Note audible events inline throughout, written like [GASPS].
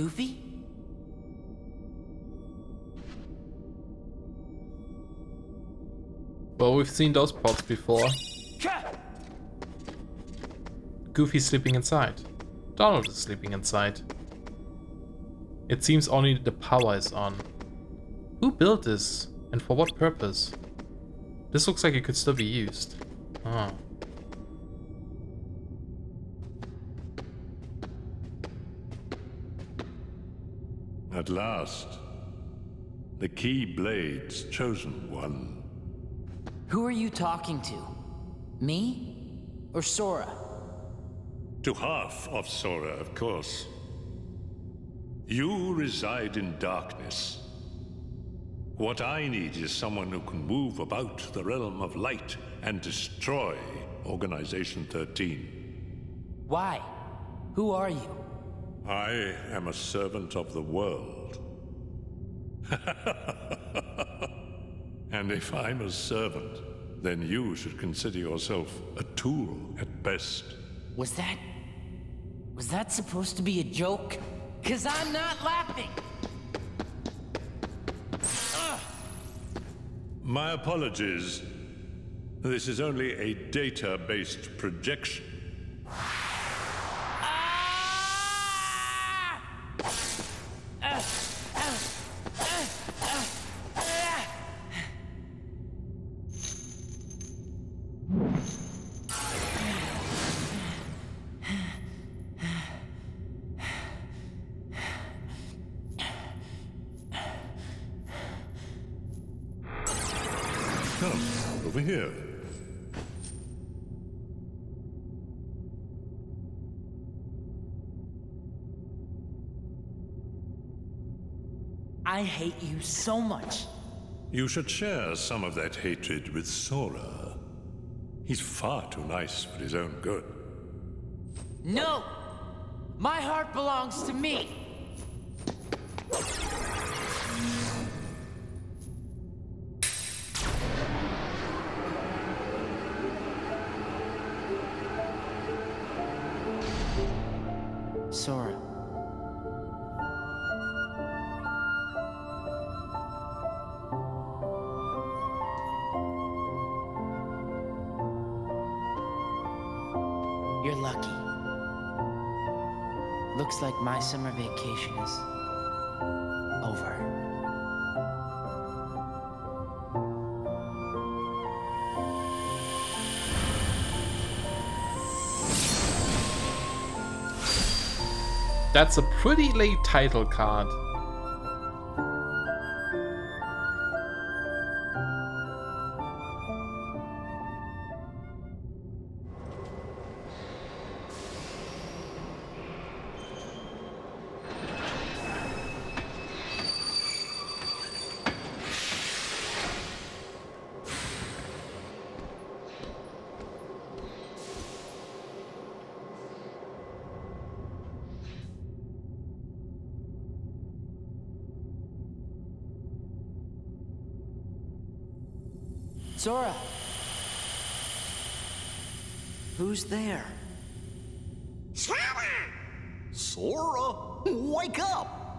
Goofy? Well, we've seen those pods before. Goofy's sleeping inside. Donald is sleeping inside. It seems only the power is on. Who built this? And for what purpose? This looks like it could still be used. Oh. Last, the Keyblade's chosen one. Who are you talking to? Me? Or Sora? To half of Sora, of course. You reside in darkness. What I need is someone who can move about the realm of light and destroy Organization 13. Why? Who are you? I am a servant of the world. [LAUGHS] and if I'm a servant, then you should consider yourself a tool at best. Was that... Was that supposed to be a joke? Cause I'm not laughing! My apologies. This is only a data-based projection. Come, over here. I hate you so much. You should share some of that hatred with Sora. He's far too nice for his own good. No! My heart belongs to me! My summer vacation is over. That's a pretty late title card. Sora! Who's there? Sora, wake up!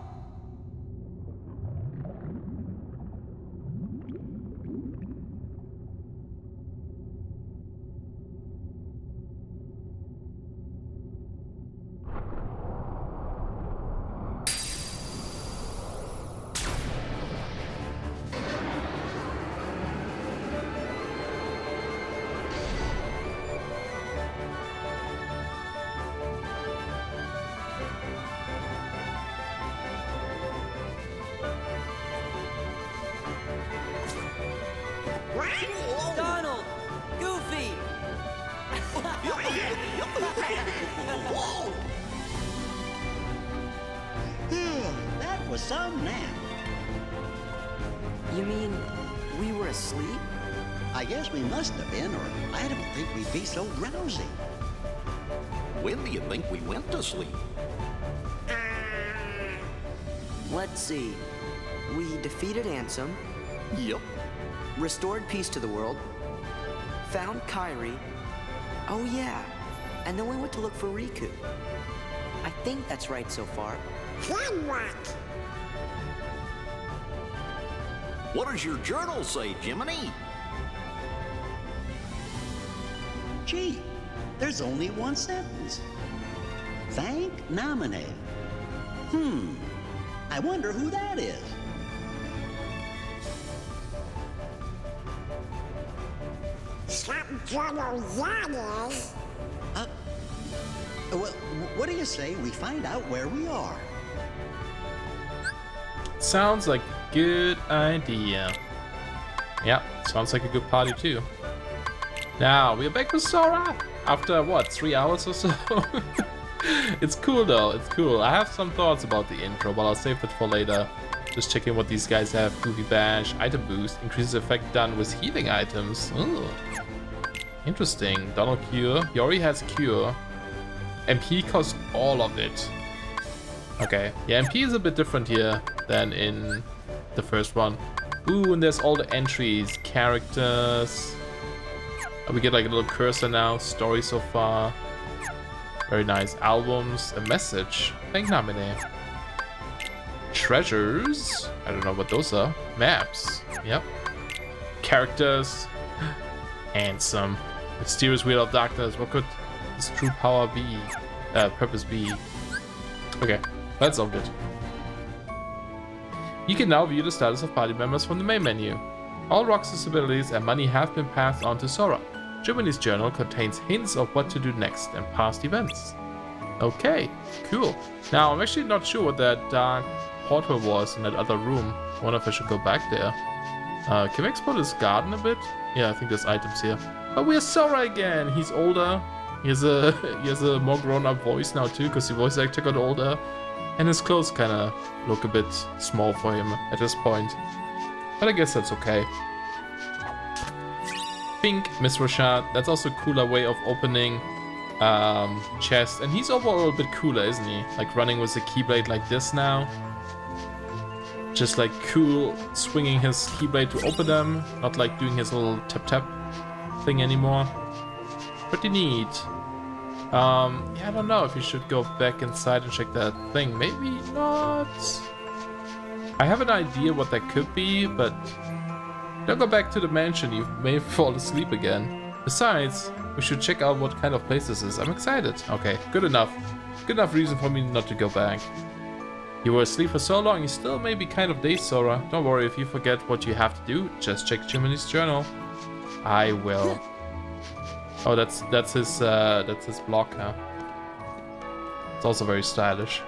So drowsy. When do you think we went to sleep? Let's see. We defeated Ansem, Yep. restored peace to the world, found Kairi. Oh yeah, and then we went to look for Riku. I think that's right so far. Then what? What does your journal say, Jiminy? Gee, there's only one sentence. Thank Namine. Hmm. I wonder who that is. Some journal that is. Uh, well, what do you say we find out where we are? Sounds like a good idea. Yeah, sounds like a good party too. Now, we're back with Sora! After, what, three hours or so? [LAUGHS] it's cool though, it's cool. I have some thoughts about the intro, but I'll save that for later. Just checking what these guys have. Goofy Bash, Item Boost, increases effect done with healing items. Ooh. Interesting. Donald Cure. Yori has Cure. MP costs all of it. Okay. Yeah, MP is a bit different here than in the first one. Ooh, and there's all the entries, characters. We get like a little cursor now, story so far. Very nice. Albums, a message. Thank Namine. Treasures. I don't know what those are. Maps. Yep. Characters. [GASPS] Handsome. Mysterious Wheel of Darkness. What could this true power be? Uh, purpose be? Okay, that's all good. You can now view the status of party members from the main menu. All Roxas abilities and money have been passed on to Sora. Jiminy's journal contains hints of what to do next and past events. Okay, cool. Now, I'm actually not sure what that dark portal was in that other room. I wonder if I should go back there. Uh, can we explore this garden a bit? Yeah, I think there's items here. But we're Sora again! He's older. He has a [LAUGHS] he has a more grown-up voice now too, because the voice actor got older. And his clothes kinda look a bit small for him at this point. But I guess that's okay. Pink, Mythril Shard. That's also a cooler way of opening um, chest. And he's overall a bit cooler, isn't he? Like running with the Keyblade like this now. Just like cool swinging his Keyblade to open them. Not like doing his little tap-tap thing anymore. Pretty neat. Um, yeah, I don't know if you should go back inside and check that thing. Maybe not. I have an idea what that could be, but don't go back to the mansion. You may [LAUGHS] fall asleep again. Besides, we should check out what kind of place this is. I'm excited. Okay, good enough. Good enough reason for me not to go back. You were asleep for so long, you still may be kind of dazed, Sora. Don't worry if you forget what you have to do. Just check Jiminy's journal. I will. Oh, that's that's his uh, that's his block now. It's also very stylish.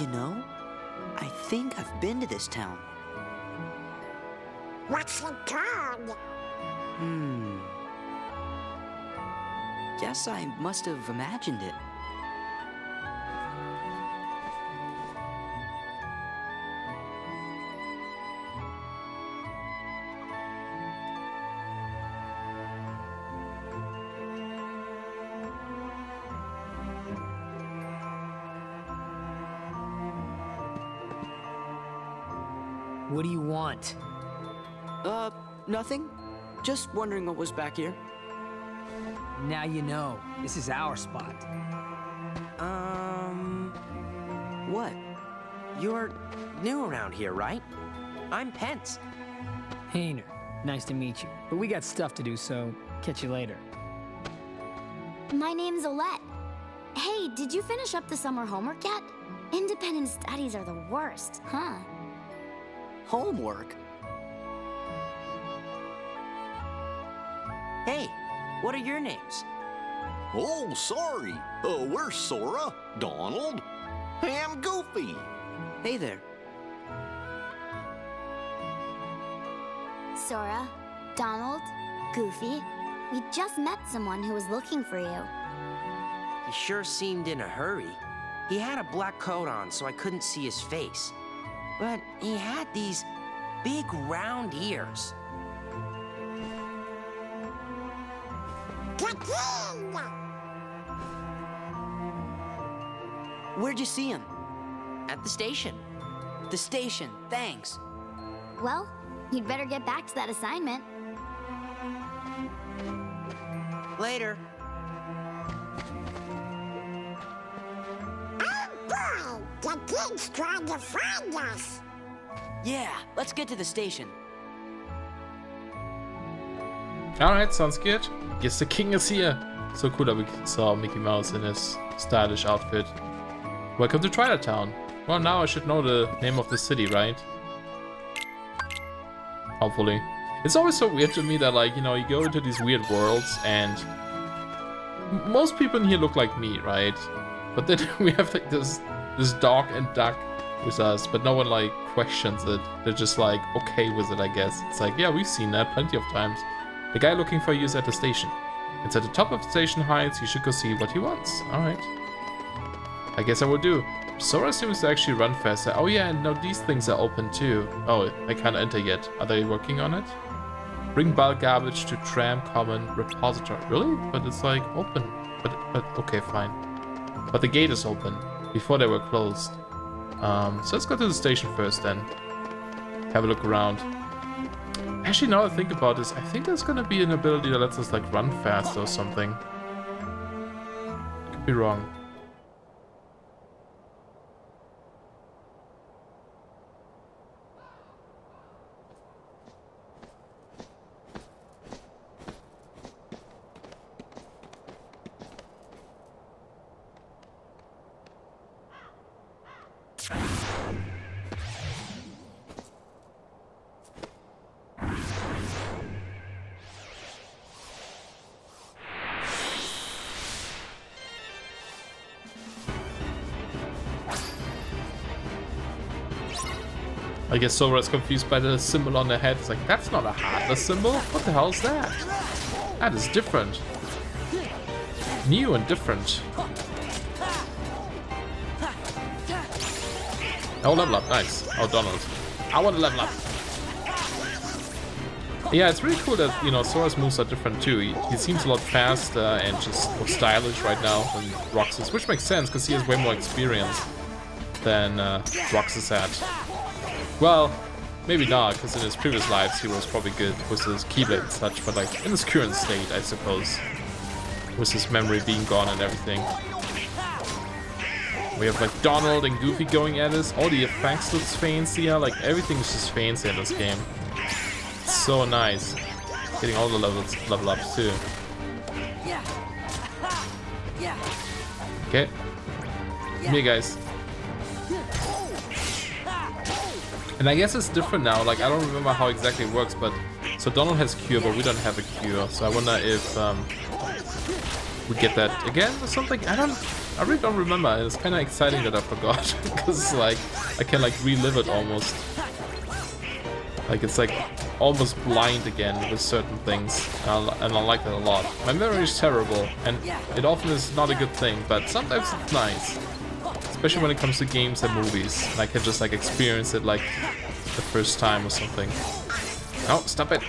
You know, I think I've been to this town. What's it called? Hmm. Guess I must have imagined it. Uh, nothing. Just wondering what was back here. Now you know. This is our spot. Um, what? You're new around here, right? I'm Pence. Hayner, nice to meet you. But we got stuff to do, so catch you later. My name's Olette. Hey, did you finish up the summer homework yet? Independent studies are the worst, huh? Homework? Hey, what are your names? Oh, sorry. Uh, we're Sora, Donald, and Goofy. Hey there. Sora, Donald, Goofy. We just met someone who was looking for you. He sure seemed in a hurry. He had a black coat on, so I couldn't see his face. But he had these big round ears. Where'd you see him? At the station. The station, thanks. Well, you'd better get back to that assignment. Later. Oh boy, the kid's trying to find us. Yeah, let's get to the station. Alright, sounds good. Yes, the king is here. So cool that we saw Mickey Mouse in his stylish outfit. Welcome to Twilight Town. Well, now I should know the name of the city, right? Hopefully. It's always so weird to me that, like, you know, you go into these weird worlds and most people in here look like me, right? But then [LAUGHS] we have like this this dog and duck with us, but no one like questions it. They're just like okay with it, I guess. It's like, yeah, we've seen that plenty of times. The guy looking for you is at the station. It's at the top of the station heights. You should go see what he wants. All right. I guess I will do. Sora seems to actually run faster. Oh yeah, and now these things are open too. Oh, I can't enter yet. Are they working on it? Bring bulk garbage to tram common repository. Really? But it's like open. But, but okay, fine. But the gate is open. Before they were closed. Um, so let's go to the station first then. Have a look around. Actually, now I think about this, I think there's gonna be an ability that lets us like run fast or something. Could be wrong. I guess Sora's confused by the symbol on the head. It's like, that's not a heartless symbol. What the hell is that? That is different. New and different. Oh, level up. Nice. Oh, Donald. I want to level up. Yeah, it's really cool that, you know, Sora's moves are different too. He, he seems a lot faster and just more stylish right now than Roxas, which makes sense because he has way more experience than uh, Roxas had. Well, maybe not, because in his previous lives he was probably good with his keyblade and such, but like in his current state, I suppose, with his memory being gone and everything. We have like Donald and Goofy going at us. All the effects looks fancy. Yeah, like everything's just fancy in this game. It's so nice. Getting all the levels level ups too. Yeah. Yeah. Okay. Come here guys. And I guess it's different now. Like I don't remember how exactly it works, but so Donald has cure, but we don't have a cure. So I wonder if um, we get that again or something. I don't. I really don't remember. It's kind of exciting that I forgot [LAUGHS] because like I can like relive it almost. Like it's like almost blind again with certain things, and I, and I like that a lot. My memory is terrible, and it often is not a good thing, but sometimes it's nice. Especially when it comes to games and movies. And I can just like experience it like the first time or something. Oh, stop it.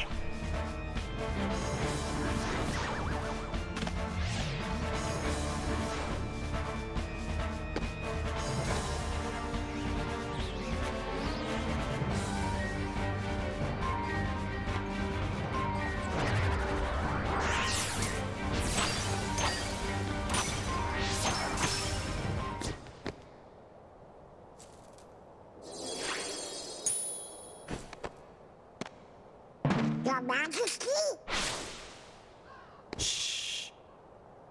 Your Majesty?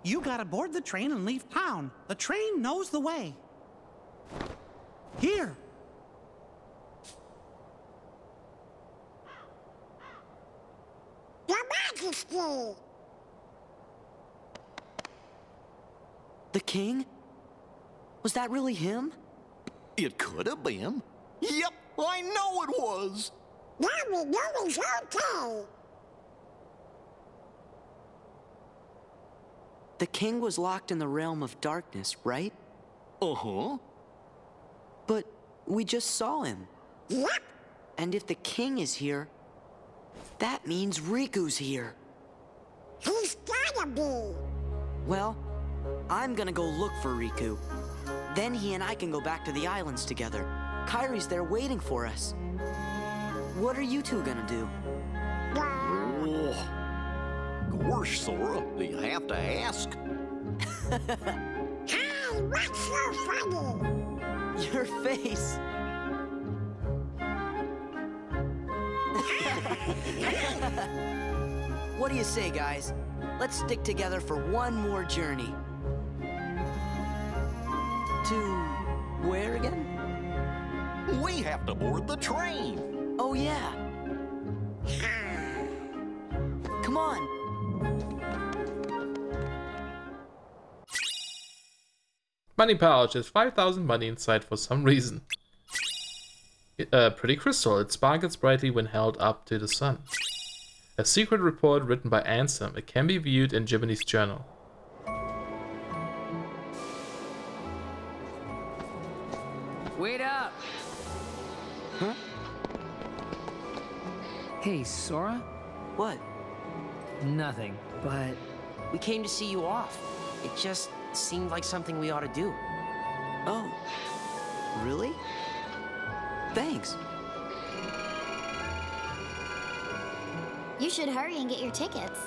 You gotta board the train and leave town. The train knows the way. Here. Your Majesty! The king? Was that really him? It could have been. Yep, I know it was. Now we know he's okay. The king was locked in the realm of darkness, right? Uh-huh. But we just saw him. Yep. And if the king is here, that means Riku's here. He's gotta be. Well, I'm gonna go look for Riku. Then he and I can go back to the islands together. Kairi's there waiting for us. What are you two gonna do? Oh. Gosh, Sora, do you have to ask? Hey, what's so funny? Your face. [LAUGHS] what do you say, guys? Let's stick together for one more journey. To where again? We have to board the train. Oh, yeah. Come on. Money pouch. There's 5,000 money inside for some reason. A uh, pretty crystal. It sparkles brightly when held up to the sun. A secret report written by Ansem. It can be viewed in Jiminy's journal. Wait up! Huh? Hey, Sora? What? Nothing, but We came to see you off. It just seemed like something we ought to do. Oh. Really? Thanks. You should hurry and get your tickets.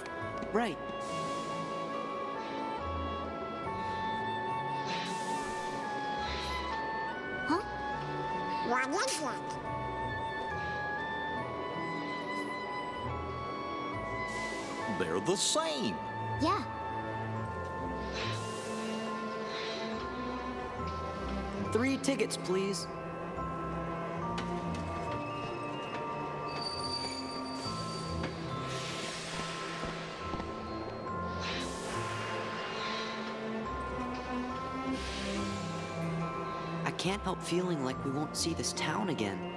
The same. Yeah. Three tickets, please. I can't help feeling like we won't see this town again.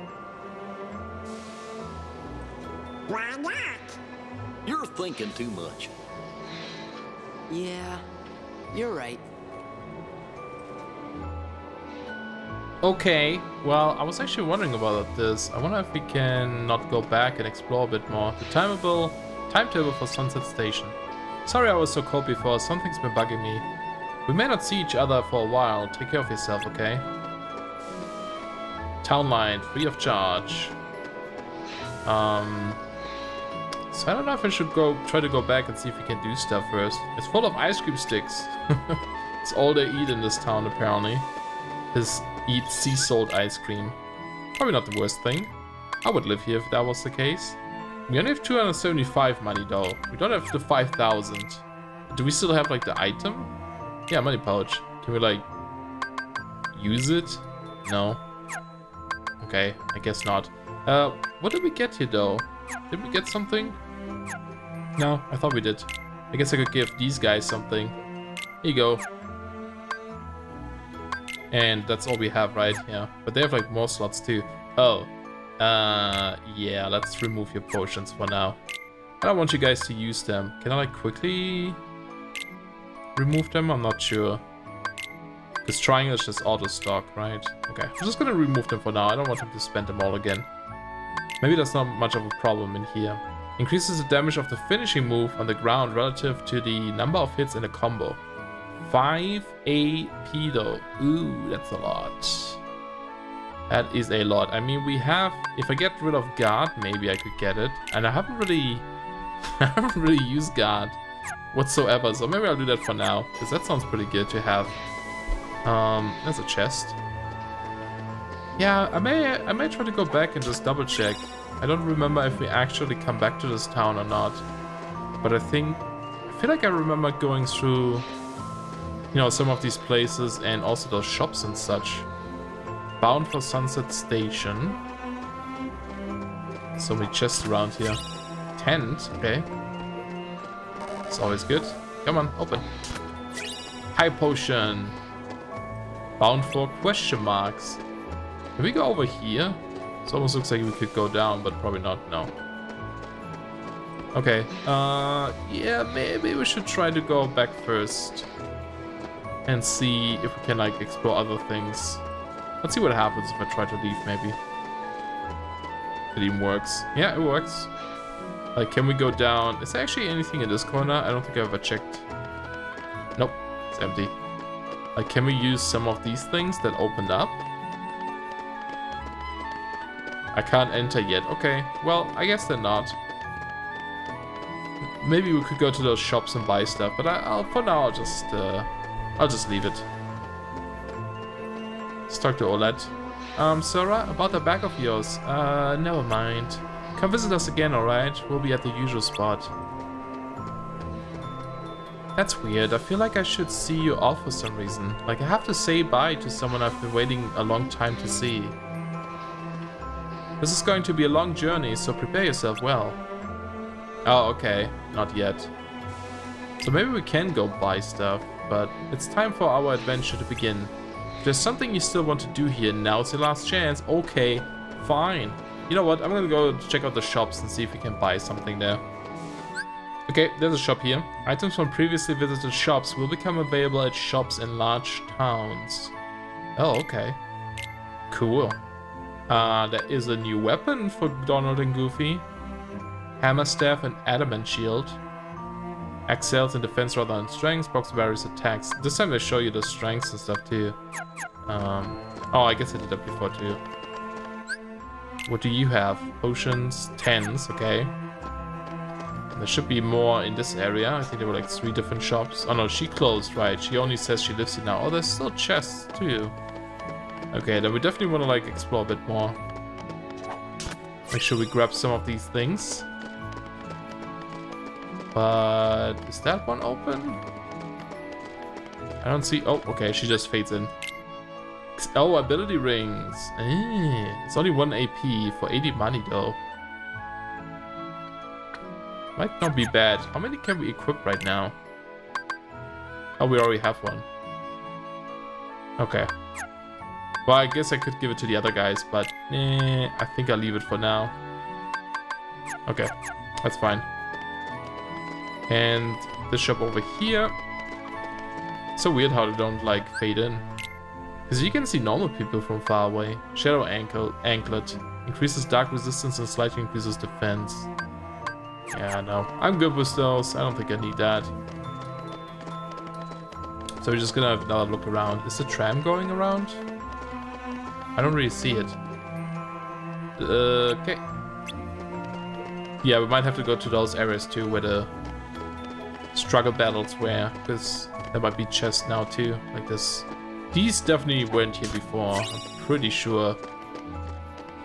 Thinking too much. Yeah, you're right. Okay, well, I was actually wondering about this. I wonder if we can not go back and explore a bit more. The timeable timetable for Sunset Station. Sorry I was so cold before, something's been bugging me. We may not see each other for a while. Take care of yourself, okay? Town line, free of charge. Um, so I don't know if I should go try to go back and see if we can do stuff first. It's full of ice cream sticks. [LAUGHS] it's all they eat in this town, apparently. Is eat sea salt ice cream. Probably not the worst thing. I would live here if that was the case. We only have 275 money though. We don't have the 5,000. Do we still have like the item? Yeah, money pouch. Can we like use it? No. Okay, I guess not. Uh, what did we get here though? Did we get something? No, I thought we did. I guess I could give these guys something. Here you go. And that's all we have, right? Yeah. But they have like more slots too. Oh. Uh, yeah, let's remove your potions for now. I don't want you guys to use them. Can I like quickly remove them? I'm not sure. Because triangle is just auto stock, right? Okay, I'm just gonna remove them for now. I don't want them to spend them all again. Maybe that's not much of a problem in here. Increases the damage of the finishing move on the ground relative to the number of hits in a combo. 5 AP though. Ooh, that's a lot. That is a lot. I mean, we have... If I get rid of guard, maybe I could get it. And I haven't really... [LAUGHS] I haven't really used guard whatsoever. So maybe I'll do that for now. Because that sounds pretty good to have. Um, there's a chest. Yeah, I may, I may try to go back and just double check. I don't remember if we actually come back to this town or not. But I think... I feel like I remember going through you know, some of these places and also those shops and such. Bound for Sunset Station. So many chests around here. Tent, okay. It's always good. Come on, open. High potion. Bound for question marks. Can we go over here? It almost looks like we could go down, but probably not, no. Okay, uh, yeah, maybe we should try to go back first and see if we can like explore other things. Let's see what happens if I try to leave maybe. It even works. Yeah, it works. Like, can we go down? Is there actually anything in this corner? I don't think I ever checked. Nope, it's empty. Like, can we use some of these things that opened up? I can't enter yet. Okay, well, I guess they're not. Maybe we could go to those shops and buy stuff, but I, will for now I'll just uh, I'll just leave it. Let's talk to Olette. Um, Sora, about the bag of yours. Uh, never mind. Come visit us again, alright? We'll be at the usual spot. That's weird. I feel like I should see you off for some reason. Like I have to say bye to someone I've been waiting a long time to see. This is going to be a long journey, so prepare yourself well. Oh, okay. Not yet. So maybe we can go buy stuff, but it's time for our adventure to begin. If there's something you still want to do here, now's your last chance. Okay, fine. You know what, I'm gonna go check out the shops and see if we can buy something there. Okay, there's a shop here. Items from previously visited shops will become available at shops in large towns. Oh, okay. Cool. Uh, there is a new weapon for Donald and Goofy. Hammer Staff and Adamant Shield. Excels in defense rather than strength, blocks various attacks. This time they show you the strengths and stuff too. Um, oh, I guess I did that before too. What do you have? Potions, tens, okay. There should be more in this area. I think there were like three different shops. Oh no, she closed, right? She only says she lives here now. Oh, there's still chests too. Okay, then we definitely want to like explore a bit more. Make sure we grab some of these things. But is that one open? I don't see. Oh, okay, she just fades in. Oh, ability rings. Eh, it's only 1 AP for 80 money though. Might not be bad. How many can we equip right now? Oh, we already have one. Okay. Well, I guess I could give it to the other guys, but eh, I think I'll leave it for now. Okay, that's fine. And the shop over here. So weird how they don't like fade in. Because you can see normal people from far away. Shadow ankle anklet. Increases dark resistance and slightly increases defense. Yeah, no. I'm good with those. I don't think I need that. So we're just gonna have another look around. Is the tram going around? I don't really see it. Uh, okay. Yeah, we might have to go to those areas too where the struggle battles were. Because there might be chests now too. Like this. These definitely weren't here before. I'm pretty sure.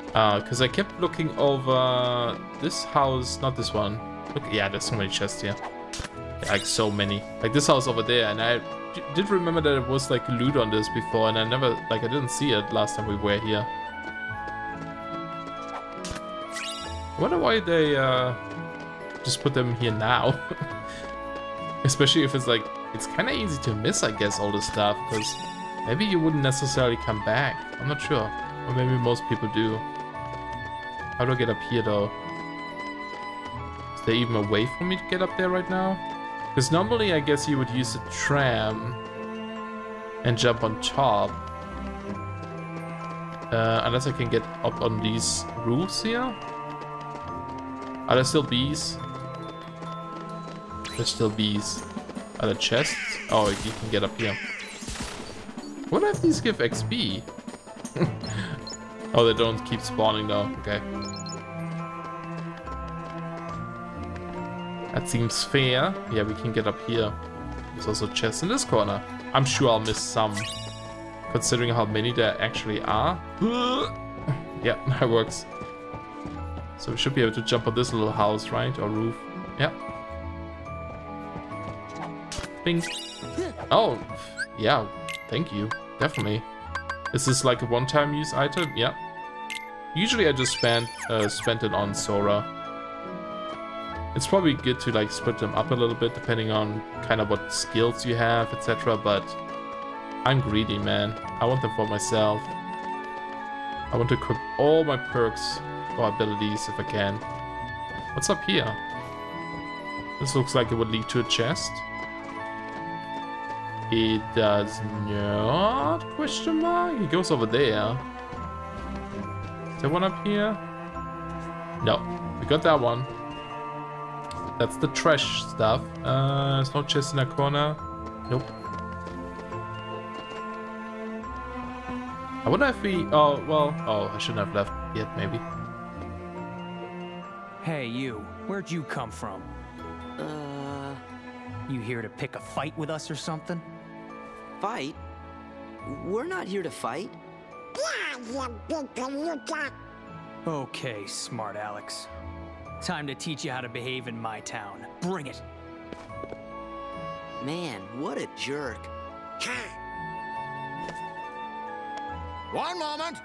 Because uh, I kept looking over this house, not this one. Look, yeah, there's so many chests here. Like so many. Like this house over there, and I did remember that it was like loot on this before, and I never, like I didn't see it last time we were here. I wonder why they uh, just put them here now. [LAUGHS] Especially if it's like, it's kind of easy to miss, I guess, all this stuff, because maybe you wouldn't necessarily come back. I'm not sure. Or maybe most people do. How do I get up here, though? Is there even a way for me to get up there right now? Because normally, I guess you would use a tram and jump on top. Uh, unless I can get up on these roofs here. Are there still bees? There's still bees. Are there chests? Oh, you can get up here. What if these give XP? [LAUGHS] oh, they don't keep spawning though. Okay. That seems fair. Yeah, we can get up here. There's also chests in this corner. I'm sure I'll miss some. Considering how many there actually are. [LAUGHS] yeah, [LAUGHS] that works. So we should be able to jump on this little house, right? Or roof. Yeah. Bing. Oh, yeah. Thank you. Definitely. Is this like a one-time use item? Yeah. Usually I just spend uh, spent it on Sora. It's probably good to like split them up a little bit depending on kind of what skills you have, etc. But I'm greedy, man. I want them for myself. I want to equip all my perks or abilities if I can. What's up here? This looks like it would lead to a chest. It does not, question mark? It goes over there. Is there one up here? No, we got that one. That's the trash stuff. Uh, there's no chest in a corner. Nope. I wonder if we... Oh, well... Oh, I shouldn't have left yet, maybe. Hey, you. Where'd you come from? Uh... You here to pick a fight with us or something? Fight? We're not here to fight. Yeah, you big palooka. Okay, smart Alex. Time to teach you how to behave in my town. Bring it. Man, what a jerk. One moment.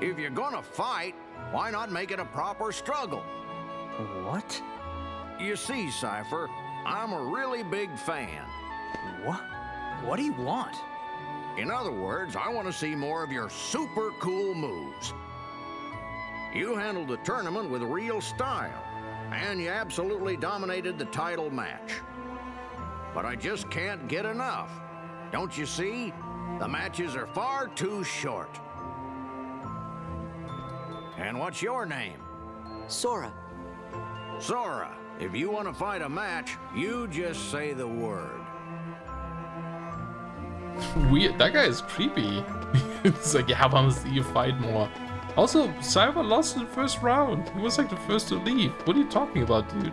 If you're gonna fight, why not make it a proper struggle? What? You see, Seifer, I'm a really big fan. What? What do you want? In other words, I want to see more of your super cool moves. You handled the tournament with real style, and you absolutely dominated the title match. But I just can't get enough. Don't you see? The matches are far too short. And what's your name? Sora. Sora, if you want to fight a match, you just say the word. Weird. That guy is creepy. [LAUGHS] it's like, yeah, I want to see you fight more. Also, Seifer lost in the first round. He was like the first to leave. What are you talking about, dude?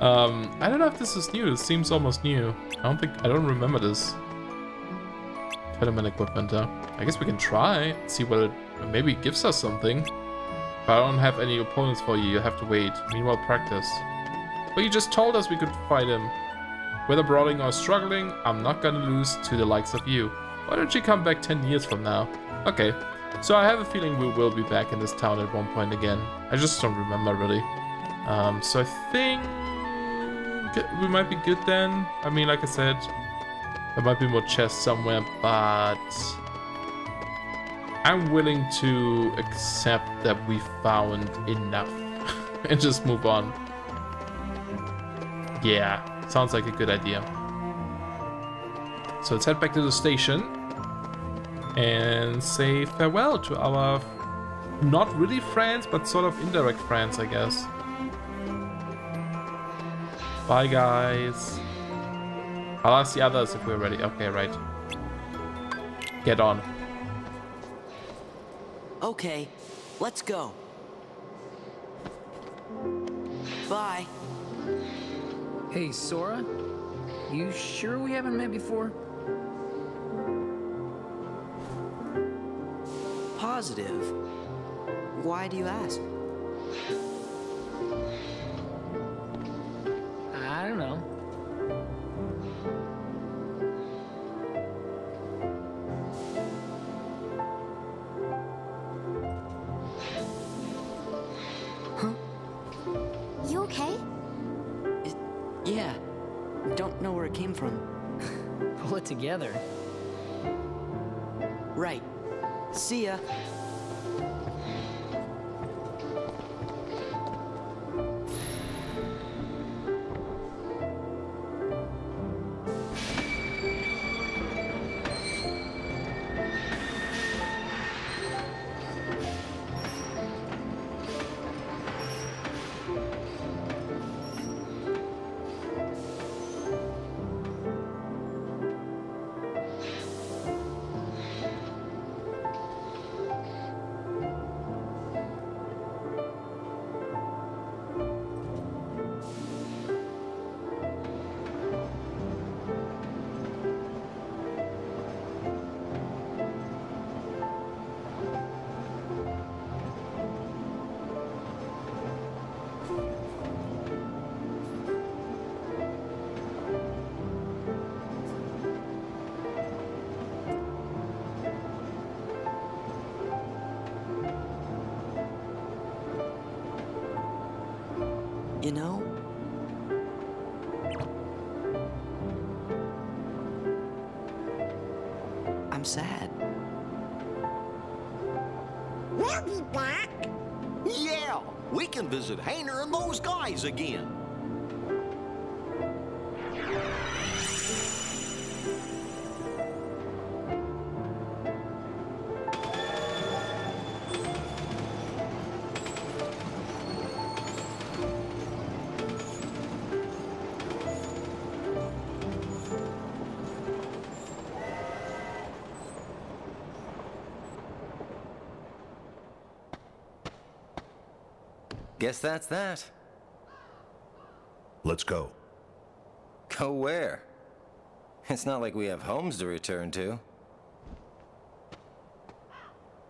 Um, I don't know if this is new. This seems almost new. I don't think, I don't remember this. Element equipment, huh? I guess we can try, see what it maybe it gives us something. But I don't have any opponents for you, you have to wait. Meanwhile, practice. But you just told us we could fight him. Whether brawling or struggling, I'm not gonna lose to the likes of you. Why don't you come back 10 years from now? Okay, so I have a feeling we will be back in this town at one point again. I just don't remember really. Um, so I think we might be good then. I mean, like I said, there might be more chests somewhere, but I'm willing to accept that we found enough [LAUGHS] and just move on. Yeah, sounds like a good idea. So let's head back to the station and say farewell to our not really friends, but sort of indirect friends, I guess. Bye, guys. I'll ask the others if we're ready. Okay, right. Get on. Okay, let's go. Bye. Hey, Sora. You sure we haven't met before? Positive. Why do you ask? From. Pull it together. Right. See ya. You know, I'm sad. We'll be back. Yeah, we can visit Hayner and those guys again. Guess that's that. Let's go. Go where? It's not like we have homes to return to.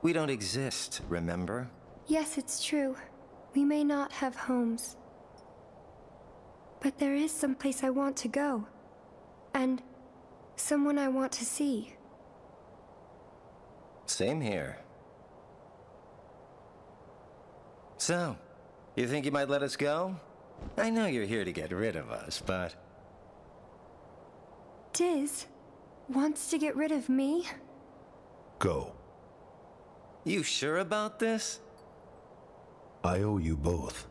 We don't exist, remember? Yes, it's true. We may not have homes. But there is some place I want to go. And someone I want to see. Same here. So, you think you might let us go? I know you're here to get rid of us, but... Diz wants to get rid of me? Go. You sure about this? I owe you both.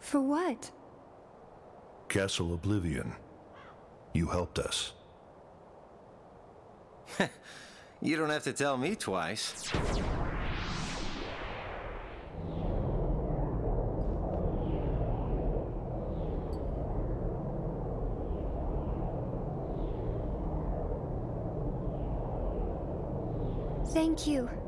For what? Castle Oblivion. You helped us. [LAUGHS] you don't have to tell me twice. Thank you.